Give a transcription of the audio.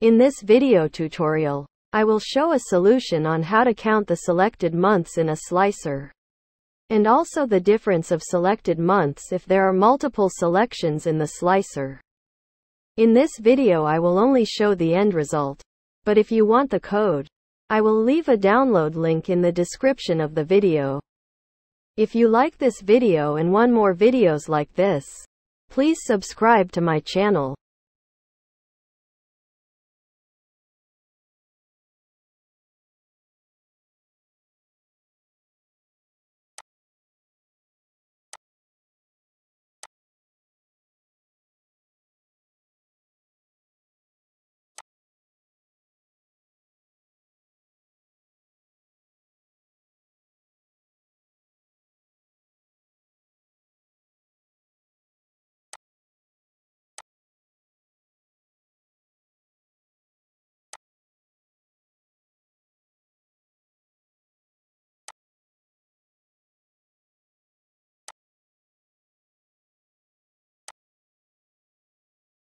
In this video tutorial, I will show a solution on how to count the selected months in a slicer. And also the difference of selected months if there are multiple selections in the slicer. In this video I will only show the end result. But if you want the code, I will leave a download link in the description of the video. If you like this video and want more videos like this, please subscribe to my channel.